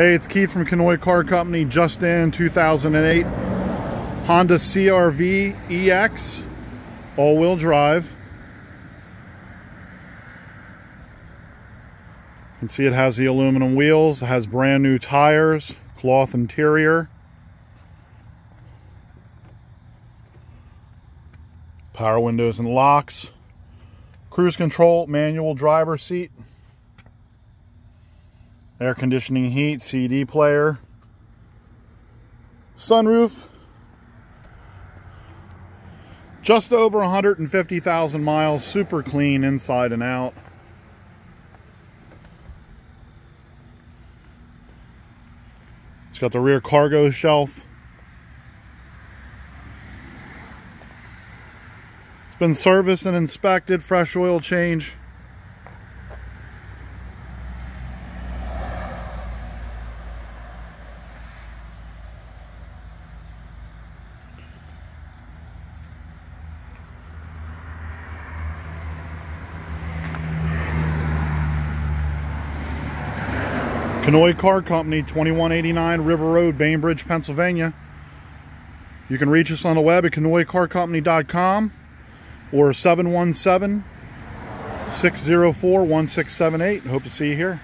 Hey, it's Keith from Conoy Car Company, just in 2008 Honda CRV EX, all-wheel drive. You can see it has the aluminum wheels, it has brand new tires, cloth interior. Power windows and locks. Cruise control, manual driver seat air conditioning heat, CD player, sunroof, just over 150,000 miles, super clean inside and out. It's got the rear cargo shelf. It's been serviced and inspected, fresh oil change. Conoy Car Company, 2189 River Road, Bainbridge, Pennsylvania. You can reach us on the web at conoycarcompany.com or 717 604 1678. Hope to see you here.